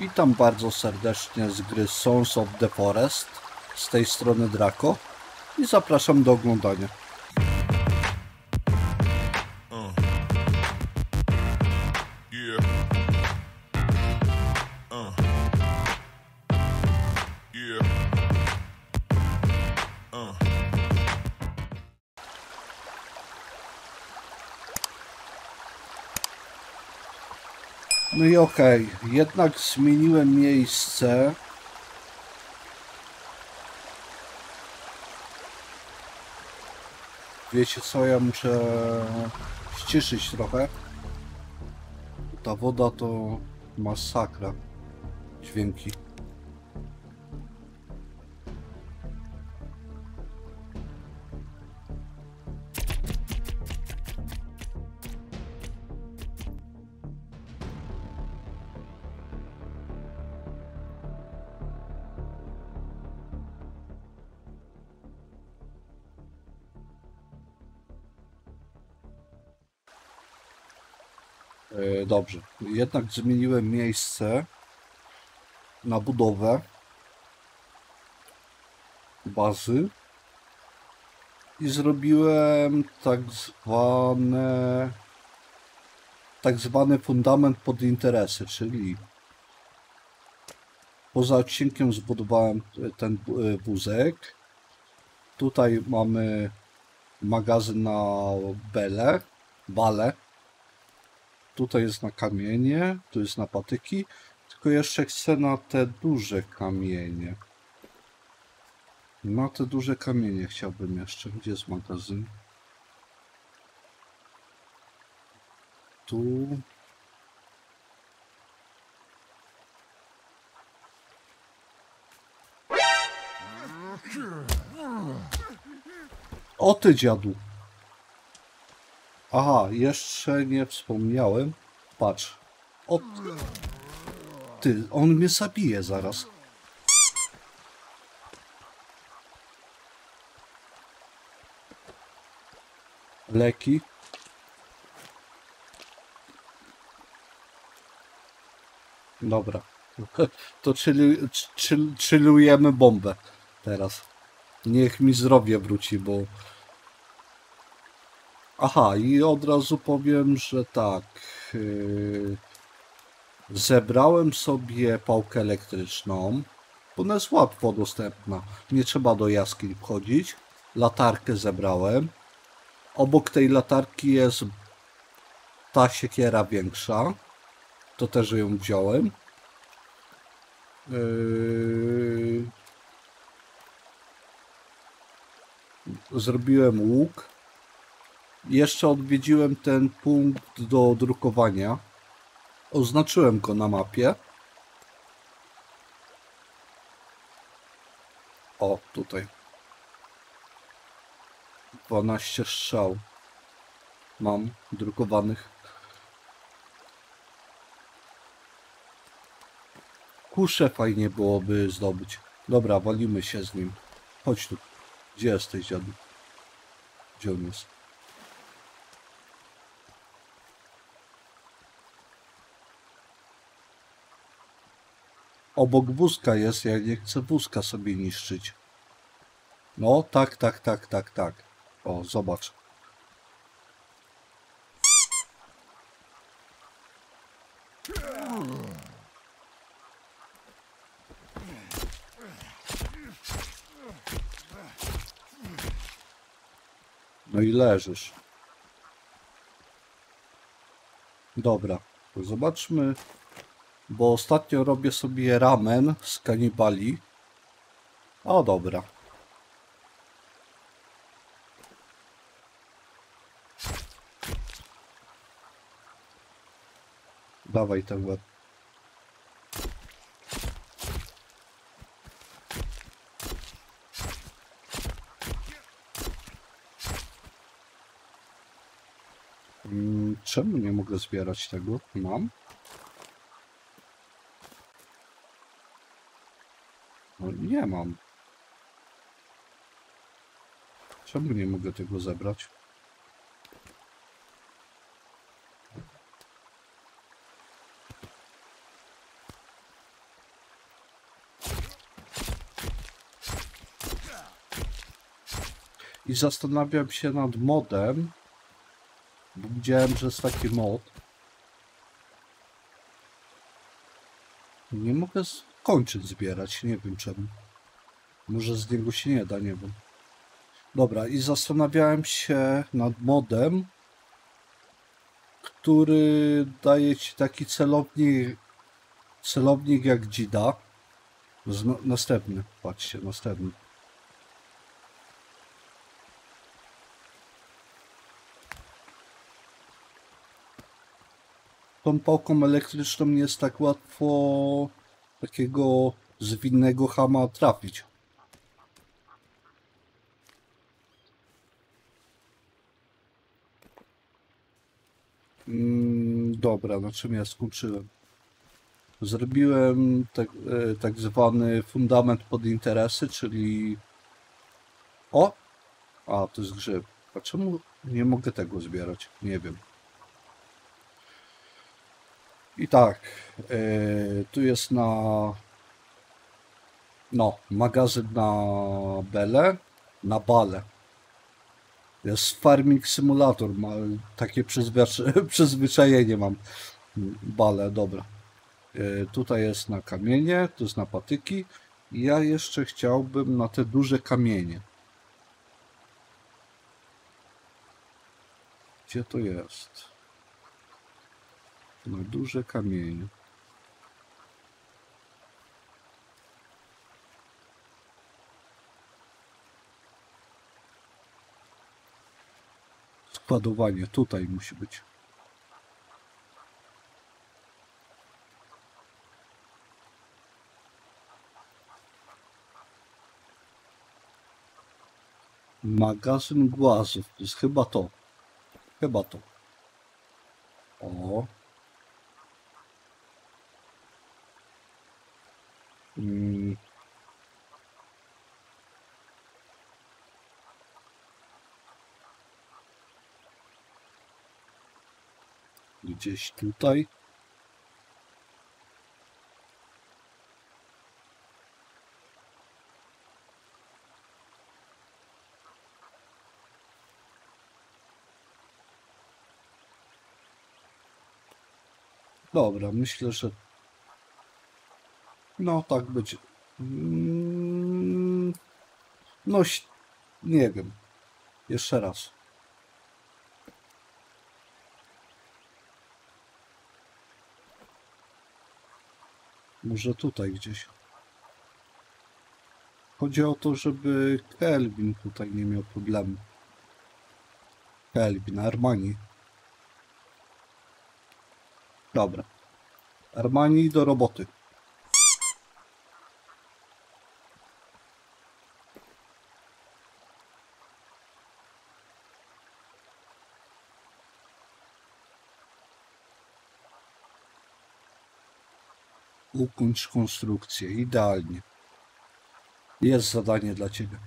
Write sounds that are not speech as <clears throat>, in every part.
Witam bardzo serdecznie z gry Sons of the Forest, z tej strony Draco i zapraszam do oglądania. Okej, jednak zmieniłem miejsce. Wiecie co, ja muszę ściszyć trochę. Ta woda to masakra. Dźwięki. Jednak zmieniłem miejsce na budowę bazy i zrobiłem tak zwane tak zwany fundament pod interesy, czyli poza odcinkiem zbudowałem ten e, wózek. Tutaj mamy magazyn na bele, bale. Tutaj jest na kamienie, tu jest na patyki. Tylko jeszcze chcę na te duże kamienie. Na te duże kamienie chciałbym jeszcze. Gdzie jest magazyn? Tu. O ty dziadu. Aha, jeszcze nie wspomniałem. Patrz. O ty, on mnie zabije zaraz. Leki. Dobra. <laughs> To czyli, chill, chillujemy bombę teraz. Niech mi zdrowie wróci, bo Aha, i od razu powiem, że tak. Yy, zebrałem sobie pałkę elektryczną, ona jest łatwo dostępna. Nie trzeba do jaskiń wchodzić. Latarkę zebrałem. Obok tej latarki jest ta siekiera większa. To też ją wziąłem. Yy, zrobiłem łuk. Jeszcze odwiedziłem ten punkt do drukowania. Oznaczyłem go na mapie. O, tutaj. 12 strzał. Mam drukowanych. Kuszę fajnie byłoby zdobyć. Dobra, walimy się z nim. Chodź tu. Gdzie jesteś, dziadu? Gdzie on jest? Obok wózka jest, ja nie chcę wózka sobie niszczyć. No, tak, tak, tak, tak, tak. O, zobacz. No i leżysz. Dobra, zobaczmy bo ostatnio robię sobie ramen z kanibali. O, dobra. Dawaj ten. Mm, Czemu nie mogę zbierać tego? Mam? nie mam. Czemu nie mogę tego zebrać? I zastanawiam się nad modem, bo widziałem, że jest taki mod. Nie mogę kończyć zbierać, nie wiem czemu. Może z niego się nie da, nie wiem. Dobra, i zastanawiałem się nad modem, który daje ci taki celownik, celownik jak Dzida. Następny, patrzcie, następny. Tą pałką elektryczną nie jest tak łatwo takiego zwinnego hama trafić. Mm, dobra, na czym ja skończyłem? Zrobiłem tak, e, tak zwany fundament pod interesy, czyli... O! A, to jest grzyb. A czemu nie mogę tego zbierać? Nie wiem. I tak, e, tu jest na... No, magazyn na Bele, na Bale. Jest Farming Simulator, ma takie przyzwyczaj- <laughs> przyzwyczajenie mam. Bale, dobra. E, Tutaj jest na kamienie, tu jest na patyki. Ja jeszcze chciałbym na te duże kamienie. Gdzie to jest? Na duże kamienie. Składowanie tutaj musi być. Magazyn głazów. To jest chyba to. Chyba to. O. Mm. Gdzieś tutaj. Dobra, myślę, że no tak być. Mm, No, nie wiem. Jeszcze raz. Może tutaj gdzieś. Chodzi o to, żeby Kelvin tutaj nie miał problemu. Kelvin, Armani. Dobra. Armani do roboty. Ukończ konstrukcję. Idealnie. Jest zadanie dla Ciebie.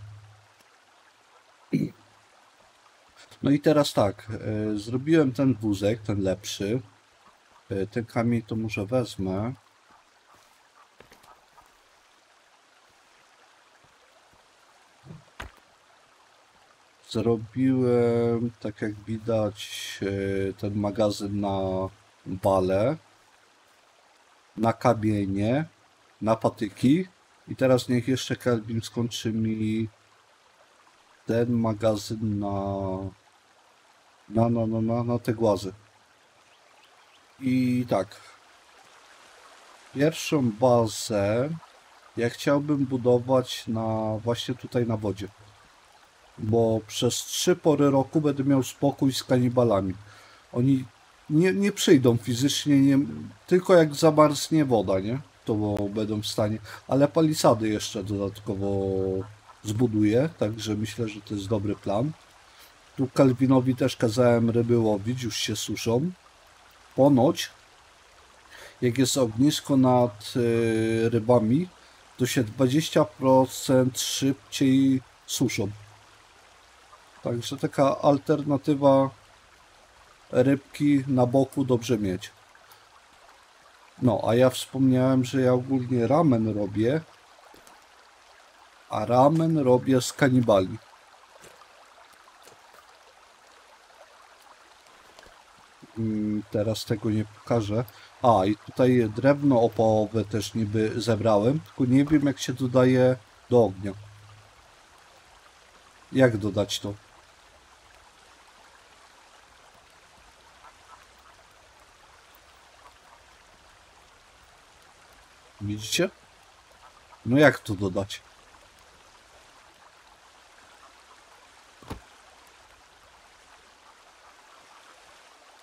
No i teraz tak. E, zrobiłem ten wózek, ten lepszy. E, ten kamień to może wezmę. Zrobiłem, tak jak widać, e, ten magazyn na bale, na kamienie, na patyki. I teraz niech jeszcze Kelvin skończy mi ten magazyn na, na, na, na, na, na te głazy. I tak. Pierwszą bazę ja chciałbym budować na właśnie tutaj na wodzie. Bo przez trzy pory roku będę miał spokój z kanibalami. Oni nie, nie przyjdą fizycznie, nie, tylko jak zamarznie woda, nie? To będą w stanie. Ale palisady jeszcze dodatkowo zbuduję, także myślę, że to jest dobry plan. Tu Kalwinowi też kazałem ryby łowić, już się suszą. Ponoć, jak jest ognisko nad y, rybami, to się 20% szybciej suszą. Także taka alternatywa rybki na boku dobrze mieć. No, a ja wspomniałem, że ja ogólnie ramen robię, a ramen robię z kanibali. Mm, teraz tego nie pokażę. A, i tutaj drewno opałowe też niby zebrałem, tylko nie wiem jak się dodaje do ognia. Jak dodać to? Widzicie? No jak to dodać?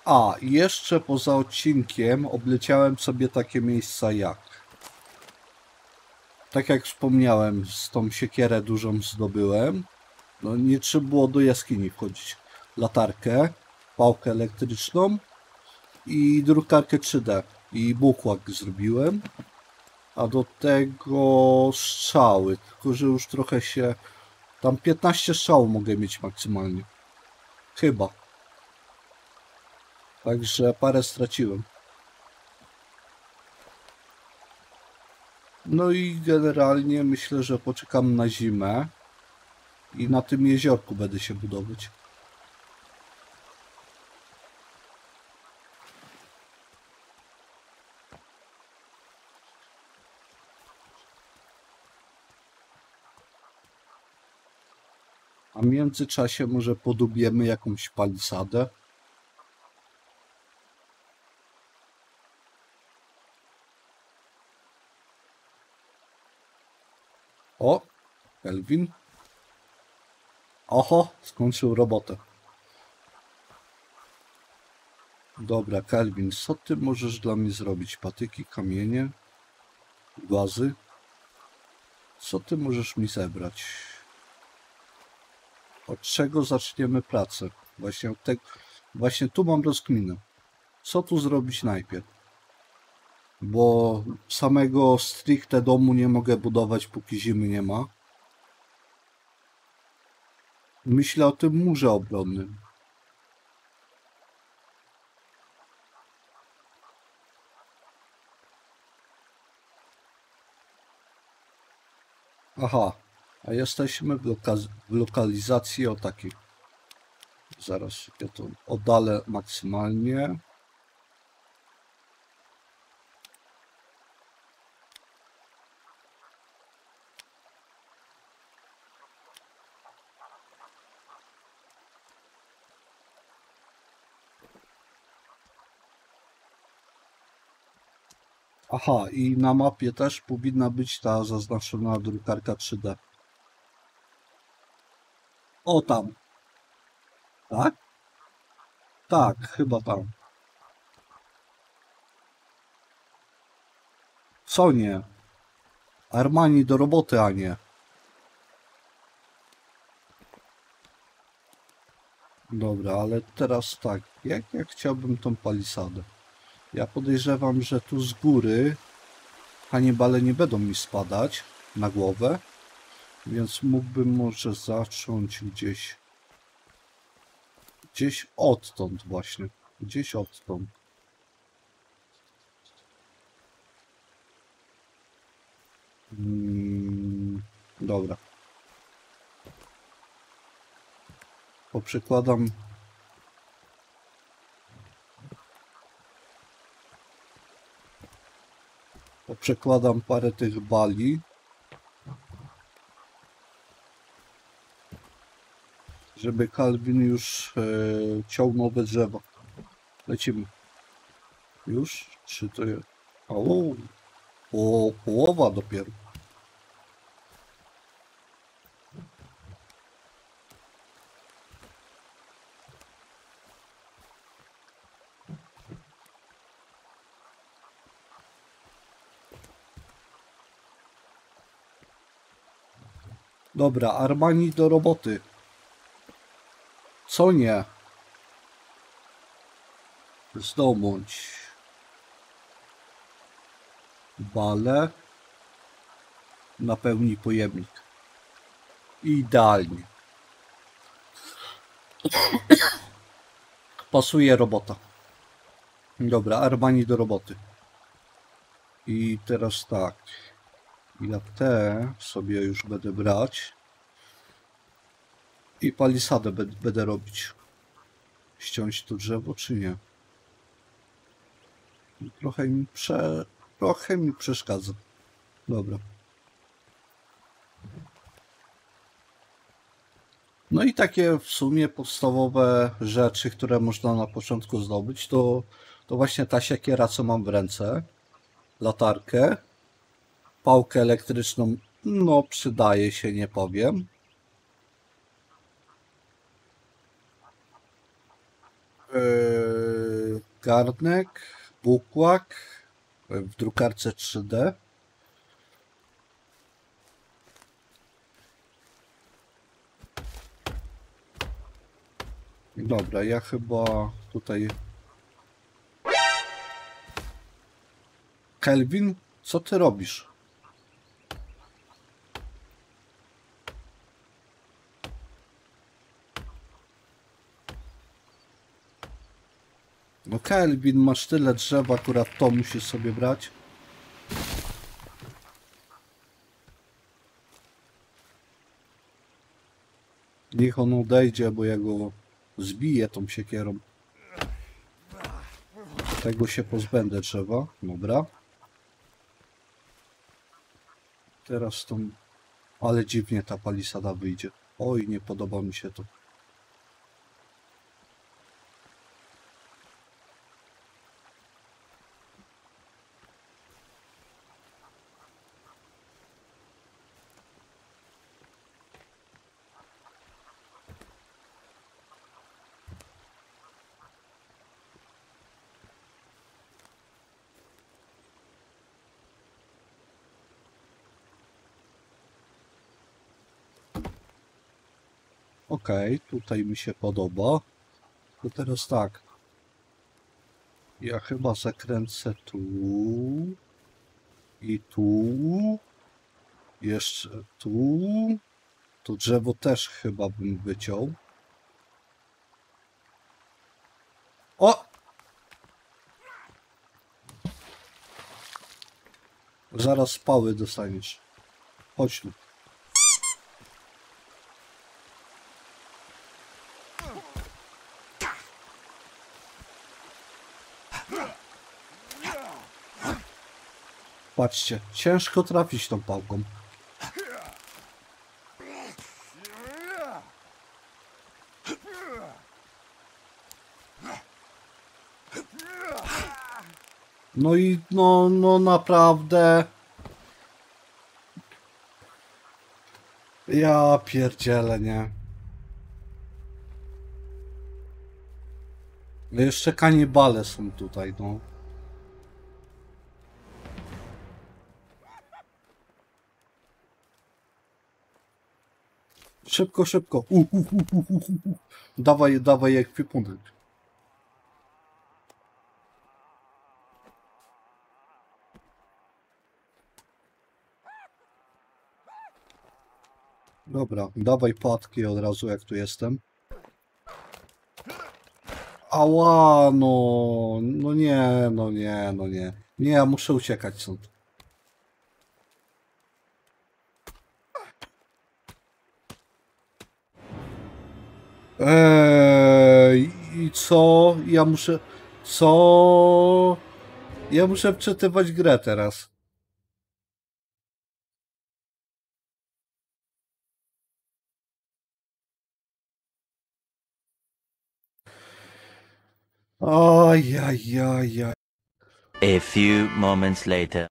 A, jeszcze poza odcinkiem obleciałem sobie takie miejsca jak. Tak jak wspomniałem, z tą siekierę dużą zdobyłem. No nie trzeba było do jaskini wchodzić. Latarkę, pałkę elektryczną i drukarkę 3D. I bukłak zrobiłem. A do tego strzały, tylko że już trochę się... Tam 15 strzałów mogę mieć maksymalnie. Chyba. Także parę straciłem. No i generalnie myślę, że poczekam na zimę i na tym jeziorku będę się budować. A w międzyczasie może podobiemy jakąś palisadę. O, Kelvin. Oho, skończył robotę. Dobra, Kelvin, co ty możesz dla mnie zrobić? Patyki, kamienie, gazy? Co ty możesz mi zebrać? Od czego zaczniemy pracę? Właśnie, tego, właśnie tu mam rozkminę. Co tu zrobić najpierw? Bo samego stricte domu nie mogę budować, póki zimy nie ma. Myślę o tym murze obronnym. Aha, a jesteśmy w, loka- w lokalizacji o takiej. Zaraz ja to oddalę maksymalnie. Aha, i na mapie też powinna być ta zaznaczona drukarka 3D. O, tam. Tak? Tak, chyba tam. Co nie? Armani do roboty, a nie. Dobra, ale teraz tak. Jak ja chciałbym tą palisadę? Ja podejrzewam, że tu z góry Hannibale nie będą mi spadać na głowę, więc mógłbym może zacząć gdzieś gdzieś odtąd właśnie, gdzieś odtąd. Mm, dobra. Poprzekładam Przekładam parę tych bali. Żeby Kalwin już e, ciął nowe drzewa. Lecimy. Już? Czy to jest? O, o, połowa dopiero. Dobra, Armani do roboty. Co nie? Zdobądź. Bale. Napełnij pojemnik. Idealnie. Pasuje robota. Dobra, Armani do roboty. I teraz tak. Ja te sobie już będę brać. I palisadę będę robić. Ściąć to drzewo, czy nie? Trochę mi, prze... Trochę mi przeszkadza. Dobra. No i takie w sumie podstawowe rzeczy, które można na początku zdobyć, to, to właśnie ta siekiera, co mam w ręce, latarkę, pałkę elektryczną, no przydaje się, nie powiem. Yy, garnek, bukłak w drukarce 3D. Dobra, ja chyba tutaj. Kelvin, co ty robisz? No Kelvin, masz tyle drzewa, akurat to musisz sobie brać. Niech on odejdzie, bo ja go zbiję tą siekierą. Tego się pozbędę drzewa. Dobra. Teraz tą... Ale dziwnie ta palisada wyjdzie. Oj, nie podoba mi się to. Okej, tutaj mi się podoba. To teraz tak. Ja chyba zakręcę tu. I tu. Jeszcze tu. To drzewo też chyba bym wyciął. O! Zaraz spały dostaniesz. Chodź tu. Patrzcie, ciężko trafić tą pałką. No i no, no naprawdę. Ja pierdzielę, nie. Jeszcze kanibale są tutaj, no. Szybko, szybko. U, u, u, u, u, u. Dawaj, dawaj. Dobra, dawaj płatki od razu jak tu jestem. Ała, no, no nie, no nie, no nie. Nie, ja muszę uciekać stąd. Eee, i co? Ja muszę. Co? Ja muszę wczytywać grę teraz. Ajajajaj. A few moments later.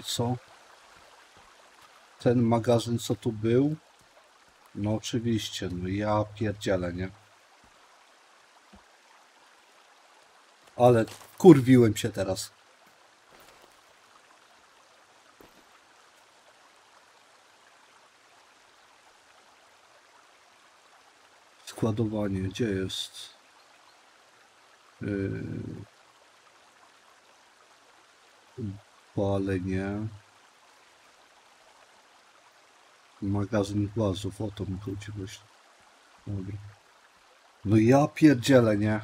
Co? Ten magazyn, co tu był? No oczywiście, no ja pierdzielę, nie? Ale kurwiłem się teraz. Składowanie, gdzie jest? Yy... Palenie. Magazyn głazów, o to mi chodzi właśnie. Dobra. No ja pierdzielę, nie?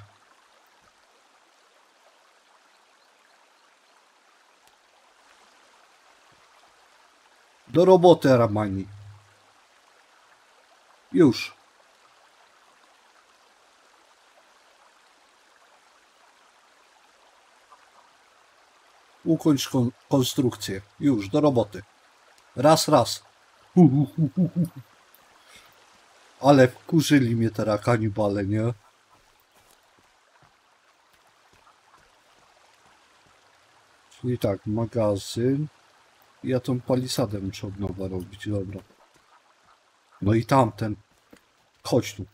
Do roboty, Ramani. Już. Ukończ kon konstrukcję. Już, do roboty. Raz, raz. Ale wkurzyli mnie teraz kanibale, nie? Czyli tak, magazyn. Ja tą palisadę muszę od nowa robić, dobra. No i tamten. Chodź tu.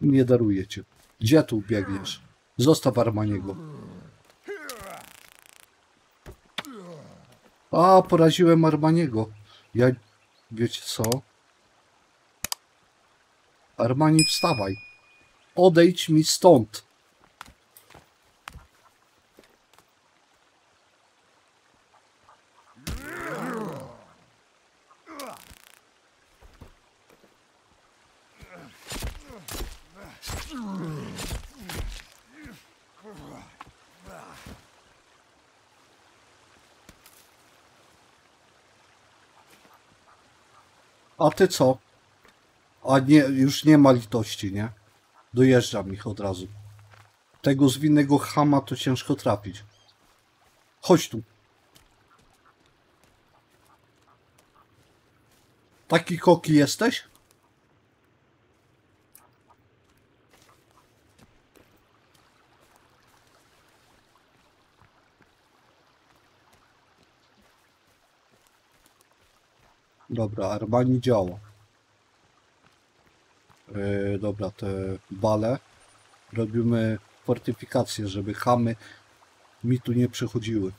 Nie daruję cię. Gdzie tu biegniesz? Zostaw Armaniego. A, poraziłem Armaniego. Ja... Wiecie co? Armani, wstawaj. Odejdź mi stąd. A ty co? A nie, już nie ma litości, nie? Dojeżdżam ich od razu. Tego zwinnego chama to ciężko trafić. Chodź tu. Taki koki jesteś? Dobra, Armani działa. Yy, dobra, te bale. Robimy fortyfikację, żeby chamy mi tu nie przychodziły.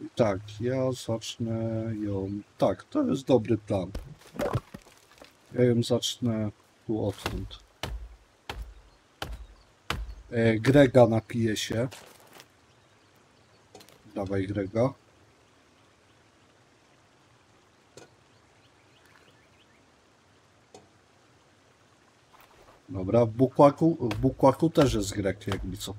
I Tak, ja zacznę ją... Tak, to jest dobry plan. Ja ją zacznę tu odtąd. E, Grega napije się. Dawaj Grega. Dobra, w Bukłaku, w Bukłaku też jest Grek, jakby co.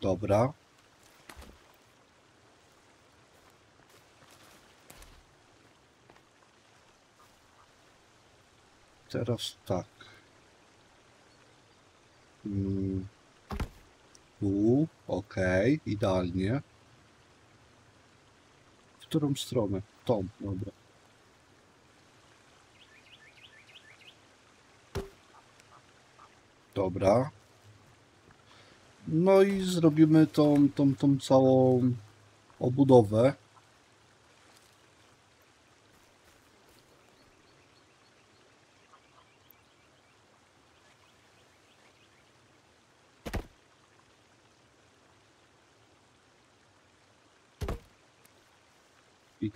Dobra. Teraz tak. Mm. Tu, ok, idealnie. W którą stronę? Tą, dobra. Dobra. No i zrobimy tą, tą, tą całą obudowę.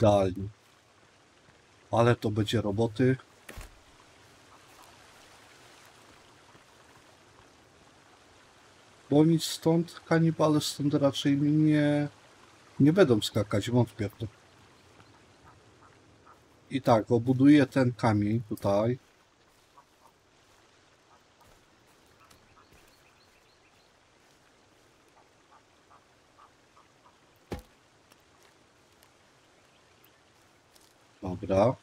Idealnie. Ale to będzie roboty. Bo nic stąd, kanibale stąd raczej mi nie, nie będą skakać, wątpię to. I tak, obuduję ten kamień tutaj. Dobra.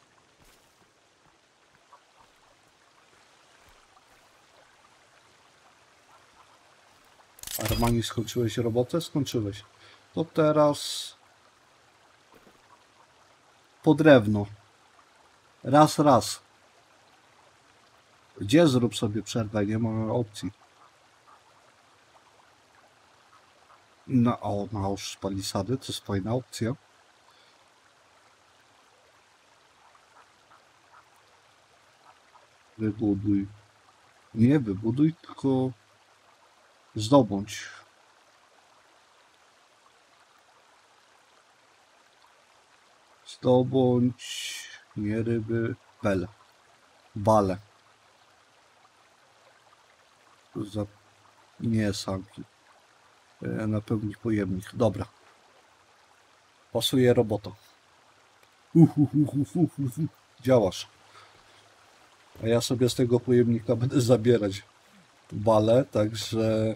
Armani, skończyłeś robotę? Skończyłeś. To teraz po drewno. Raz, raz. Gdzie zrób sobie przerwę? Nie ma opcji. No, o, nałóż palisady, to jest fajna opcja. Wybuduj. Nie wybuduj, tylko zdobądź. Zdobądź nie ryby, bele. Bale. Za... Nie sanki. E, Napełnić pojemnik. Dobra. Pasuje robota. Uhuhuhuhuhu. Działasz. A ja sobie z tego pojemnika będę zabierać bale, także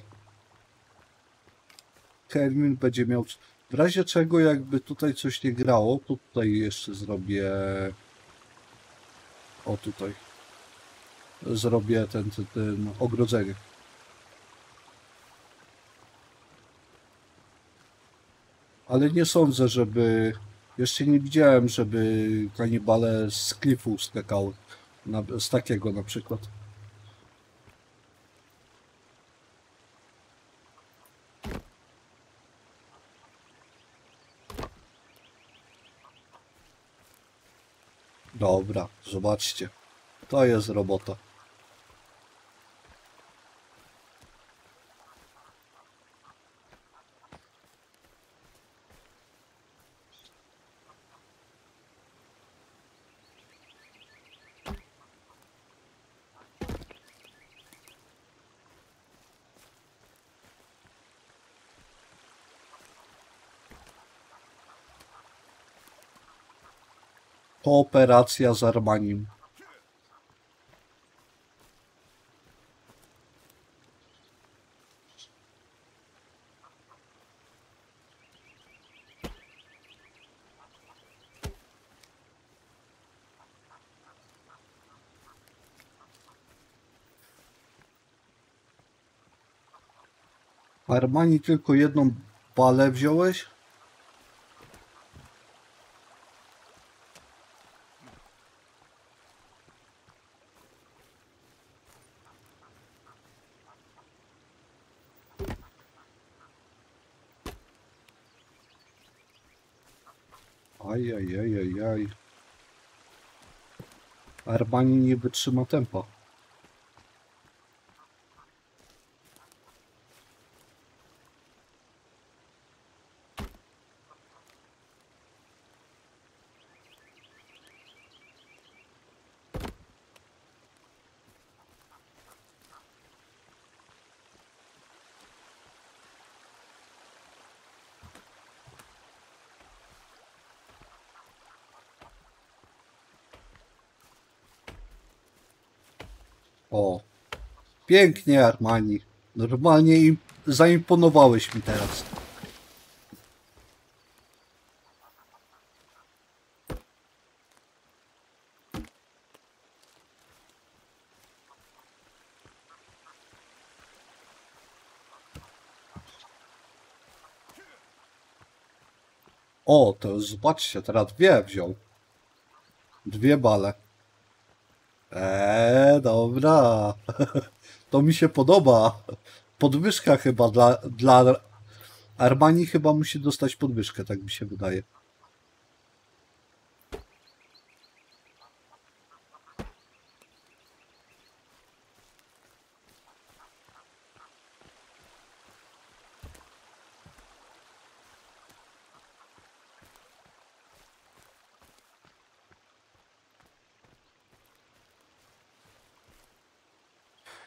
Kermin będzie miał. W razie czego, jakby tutaj coś nie grało, to tutaj jeszcze zrobię. O tutaj. Zrobię ten, ten, ten ogrodzenie. Ale nie sądzę, żeby. Jeszcze nie widziałem, żeby kanibale z klifu skakały. Na, z takiego na przykład. Dobra, zobaczcie. To jest robota. Kooperacja z Armanim. Armani tylko jedną balę wziąłeś? Ajajajajaj. Armani nie wytrzyma tempa. O, pięknie Armani. Normalnie im zaimponowałeś mi teraz. O, to zobaczcie, teraz dwie wziął. Dwie bale. Eee, dobra. <laughs> To mi się podoba. Podwyżka chyba dla, dla Armani chyba musi dostać podwyżkę, tak mi się wydaje.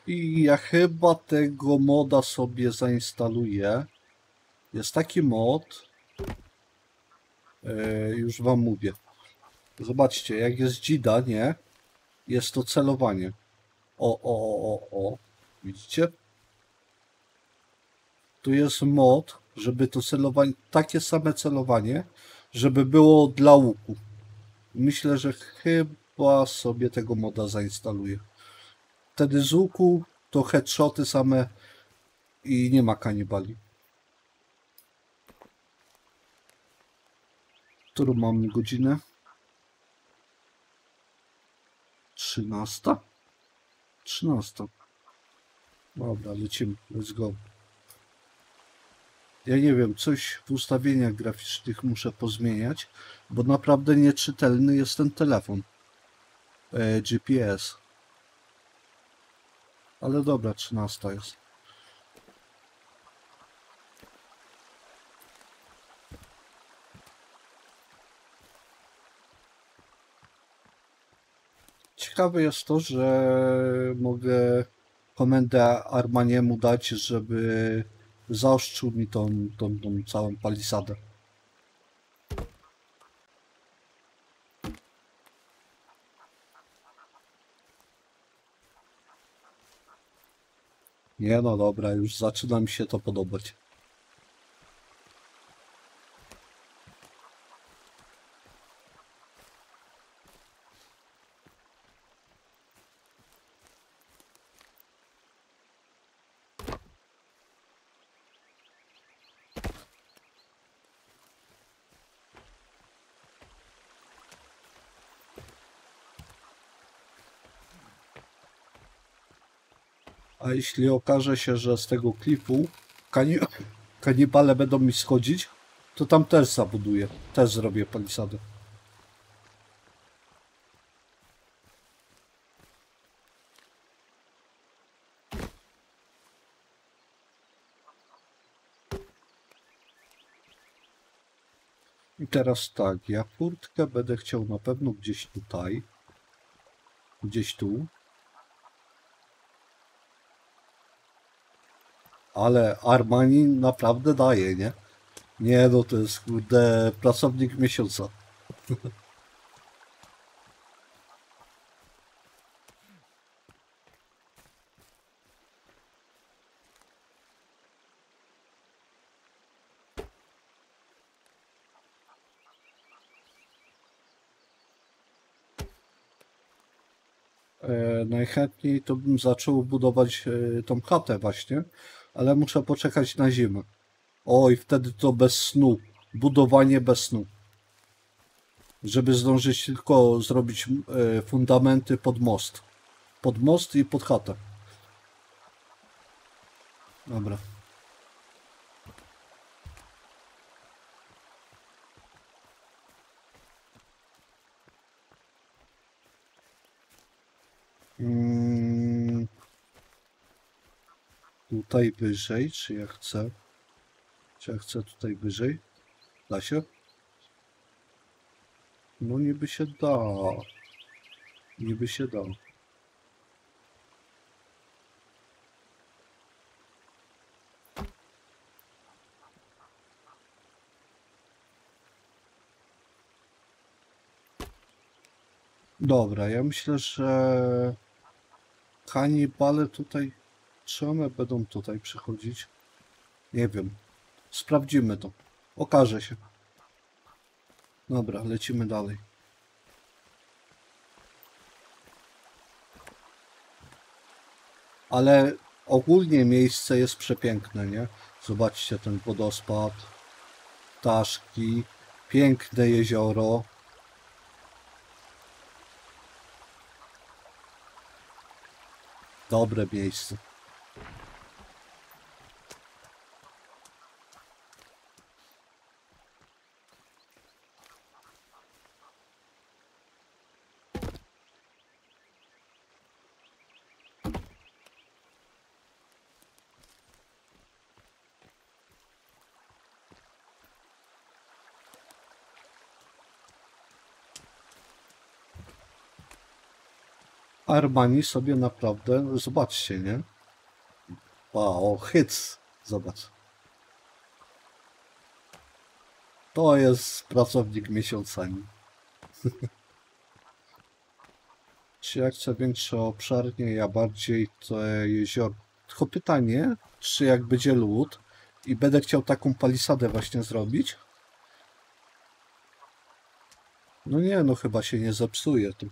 I ja chyba tego moda sobie zainstaluję. Jest taki mod. E, już wam mówię. Zobaczcie, jak jest dzida, nie? Jest to celowanie. O, o, o, o, o. Widzicie? Tu jest mod, żeby to celowanie, takie same celowanie, żeby było dla łuku. Myślę, że chyba sobie tego moda zainstaluję. Wtedy z łuku to headshoty same i nie ma kanibali. Którą mamy godzinę? 13? 13. Dobra, lecimy. Let's go. Ja nie wiem, coś w ustawieniach graficznych muszę pozmieniać, bo naprawdę nieczytelny jest ten telefon. E, GPS. Ale dobra, 13 jest. Ciekawe jest to, że mogę komendę Armaniemu dać, żeby zaostrzył mi tą, tą, tą całą palisadę. Nie no dobra, już zaczyna mi się to podobać. Jeśli okaże się, że z tego kani kanibale będą mi schodzić, to tam też zabuduję. Też zrobię palisadę. I teraz tak, ja furtkę będę chciał na pewno gdzieś tutaj. Gdzieś tu. Ale Armani naprawdę daje, nie? Nie, no to jest kurde pracownik miesiąca. E, najchętniej to bym zaczął budować e, tą chatę właśnie, ale muszę poczekać na zimę. Oj, wtedy to bez snu. Budowanie bez snu. Żeby zdążyć tylko zrobić e, fundamenty pod most. Pod most i pod chatę. Dobra. Tutaj wyżej, czy ja chcę? Czy ja chcę tutaj wyżej? Da się? No niby się da. Niby się da. Dobra, ja myślę, że kanibale tutaj, czy one będą tutaj przychodzić? Nie wiem. Sprawdzimy to. Okaże się. Dobra, lecimy dalej. Ale ogólnie miejsce jest przepiękne, nie? Zobaczcie ten wodospad, ptaszki, piękne jezioro. Dobre miejsce. Armani sobie naprawdę, zobaczcie, nie? Wow, hyc, zobacz. To jest pracownik miesiąca. nie? <laughs> Czy jak chcę większe obszarnie, ja bardziej te jezioro. Tylko pytanie, czy jak będzie lód i będę chciał taką palisadę właśnie zrobić? No nie, no chyba się nie zepsuje. To...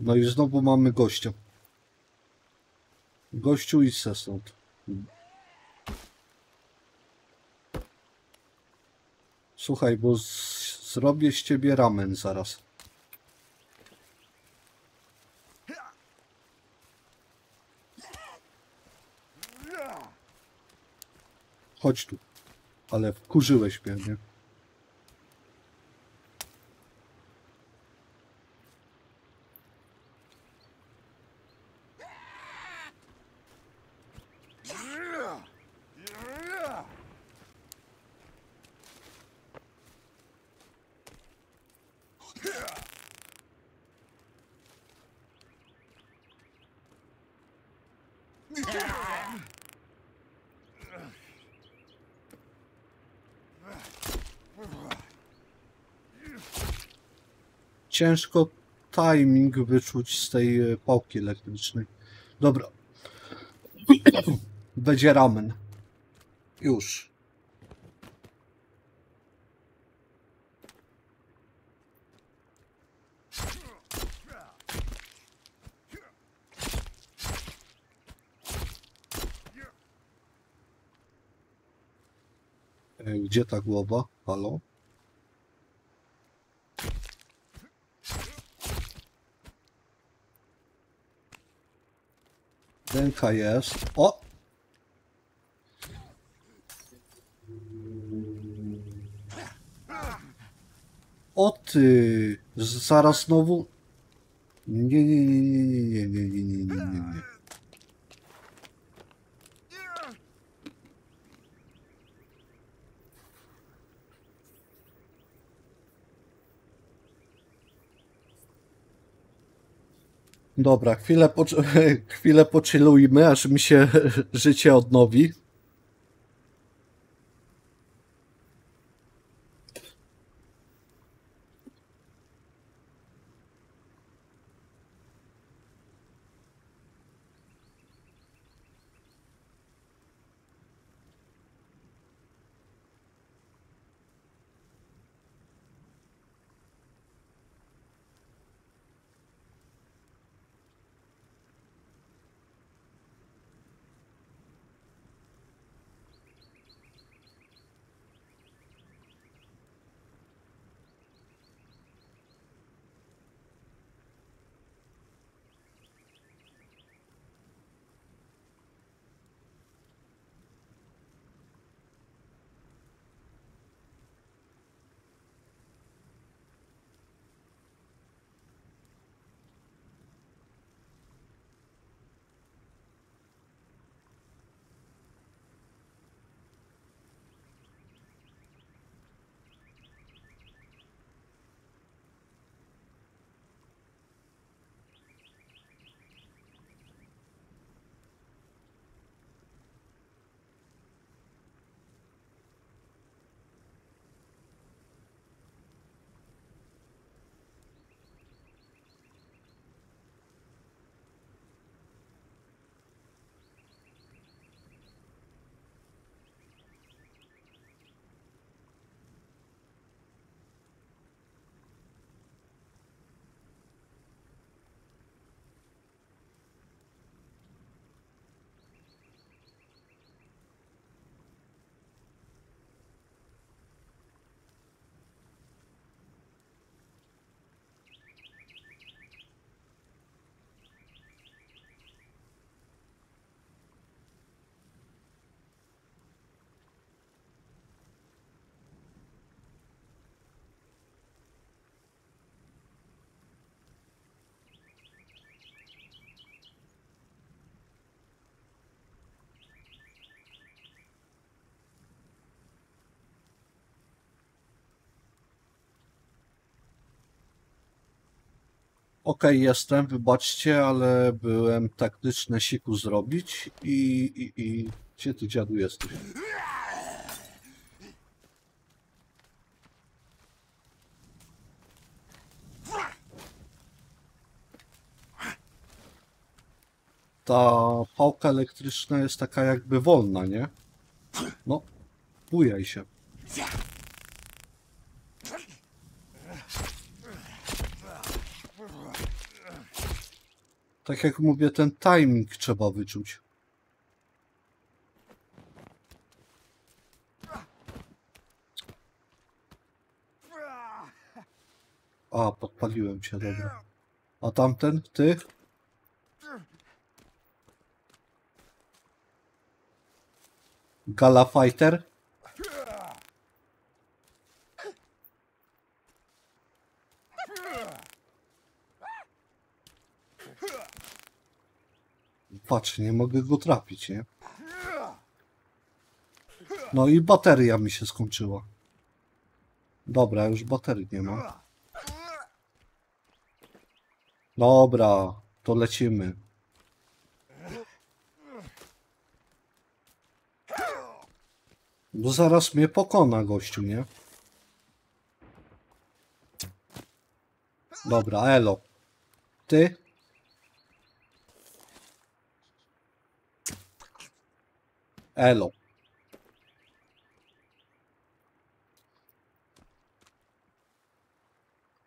No i znowu mamy gościa. Gościu i se. Słuchaj, bo zrobię z ciebie ramen zaraz. Chodź tu. Ale wkurzyłeś mnie, nie? Ciężko timing wyczuć z tej e, pałki elektrycznej. Dobra. <clears throat> Będzie ramen. Już. E, Gdzie ta głowa? Halo? Ręka jest. O! O ty! Zaraz znowu. Nie, nie, nie, nie, nie, nie, nie, nie, nie, nie, Dobra, chwilę, pocz- <laughs> chwilę pochillujmy, aż mi się <laughs> życie odnowi. Okej, jestem, wybaczcie, ale byłem taktyczne siku zrobić i, i, i... Gdzie ty dziadu jesteś? Ta pałka elektryczna jest taka jakby wolna, nie? No, bujaj się. tak jak mówię, ten timing trzeba wyczuć. A, podpaliłem cię, dobra. A tamten, ty? Gala Fighter? Patrz, nie mogę go trafić, nie? No i bateria mi się skończyła. Dobra, już baterii nie ma. Dobra, to lecimy. Bo zaraz mnie pokona gościu, nie? Dobra, elo. Ty? Elo.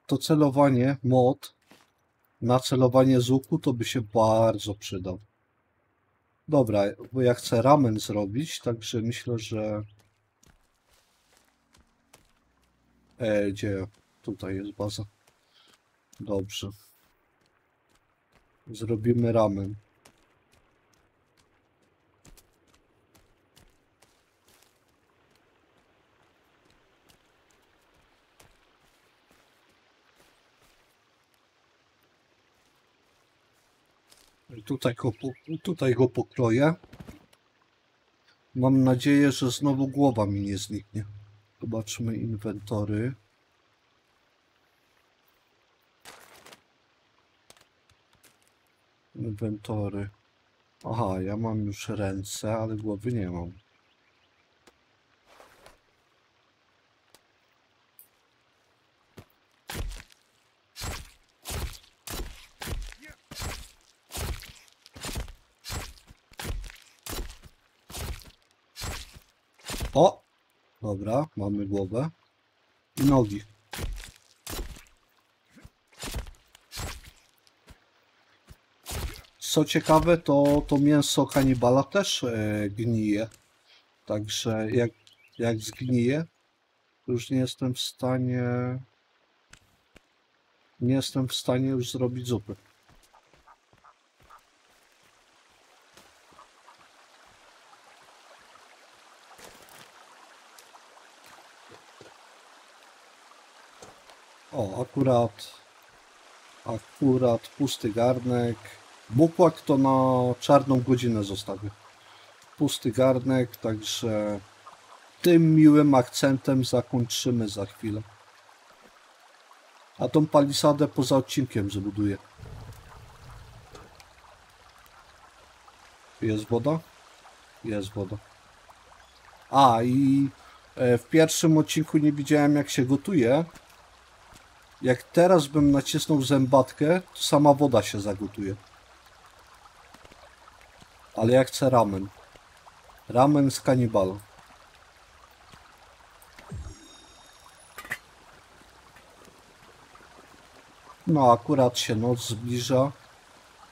To celowanie mod na celowanie z łuku to by się bardzo przydał. Dobra, bo ja chcę ramen zrobić, także myślę, że... E, gdzie? Tutaj jest baza. Dobrze. Zrobimy ramen. Tutaj go, tutaj go pokroję. Mam nadzieję, że znowu głowa mi nie zniknie. Zobaczmy inwentory. Inwentory. Aha, ja mam już ręce, ale głowy nie mam. O! Dobra, mamy głowę. I nogi. Co ciekawe, to, to mięso kanibala też e, gnije. Także jak, jak zgnije, to już nie jestem w stanie... Nie jestem w stanie już zrobić zupy. O, akurat, akurat pusty garnek. Bukłak to na czarną godzinę zostawię. Pusty garnek, także tym miłym akcentem zakończymy za chwilę. A tą palisadę poza odcinkiem zbuduję. Jest woda? Jest woda. A i e, w pierwszym odcinku nie widziałem jak się gotuje. Jak teraz bym nacisnął zębatkę, to sama woda się zagotuje. Ale ja chcę ramen. Ramen z kanibala. No akurat się noc zbliża.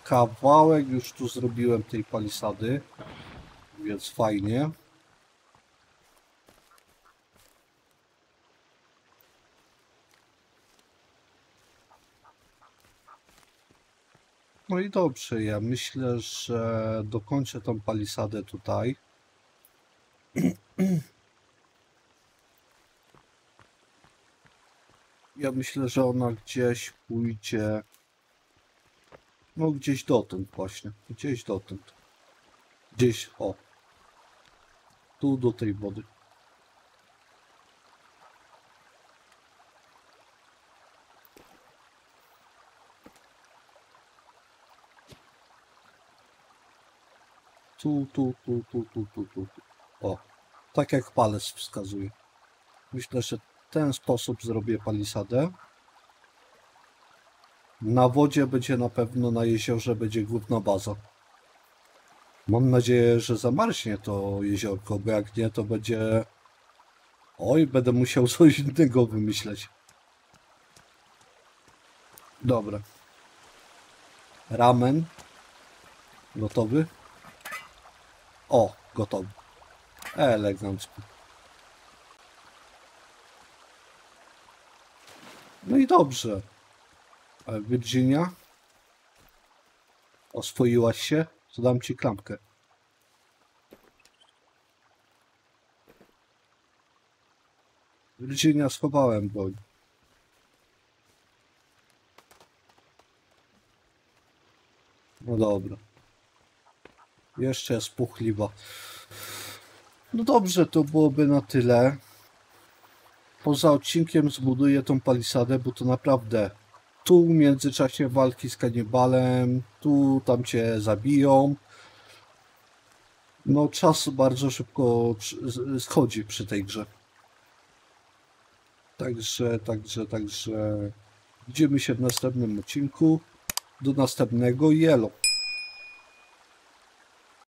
Kawałek już tu zrobiłem tej palisady. Więc fajnie. No i dobrze, ja myślę, że dokończę tą palisadę tutaj. Ja myślę, że ona gdzieś pójdzie. No gdzieś dotąd właśnie. Gdzieś dotąd. Gdzieś, o. Tu do tej wody. Tu, tu, tu, tu, tu, tu, tu. O, tak jak palec wskazuje. Myślę, że w ten sposób zrobię palisadę. Na wodzie będzie na pewno, na jeziorze będzie główna baza. Mam nadzieję, że zamarznie to jeziorko, bo jak nie, to będzie... Oj, będę musiał <laughs> coś innego wymyśleć. Dobra. Ramen. Gotowy? O, gotowy. Elegancko. No i dobrze. Virginia? Oswoiłaś się? To dam ci klamkę. Virginia, schowałem broń. No dobra. Jeszcze jest puchliwa. No dobrze, to byłoby na tyle. Poza odcinkiem zbuduję tą palisadę, bo to naprawdę tu w międzyczasie walki z kanibalem, tu tam cię zabiją. No czas bardzo szybko schodzi przy tej grze. Także, także, także widzimy się w następnym odcinku. Do następnego Yellow.